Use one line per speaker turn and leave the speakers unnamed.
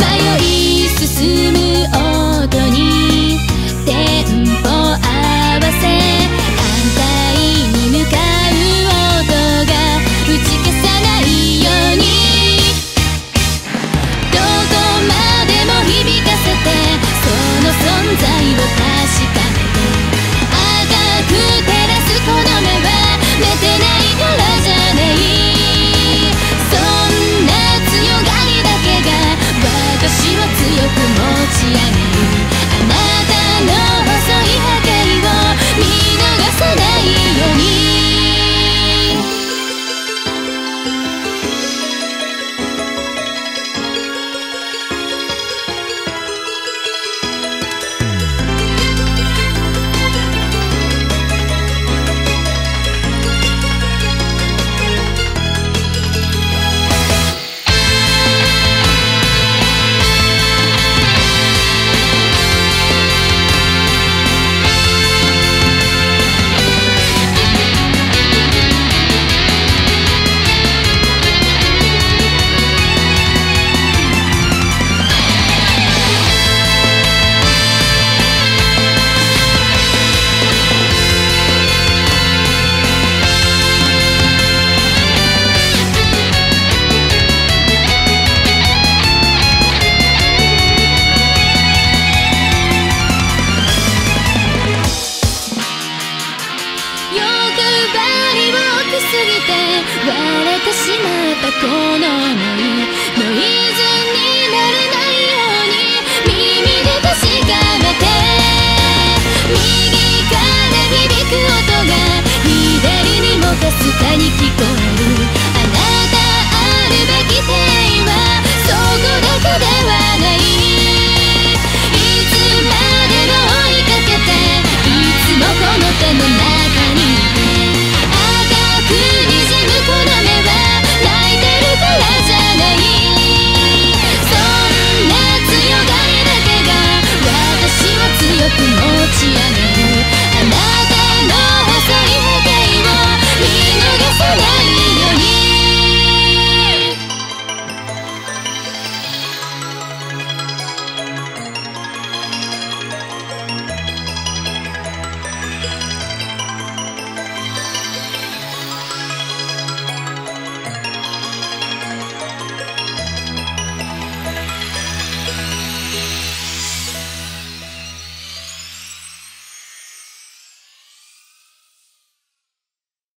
迷い進む持ち上げるてしまったこの想い。ノイズになる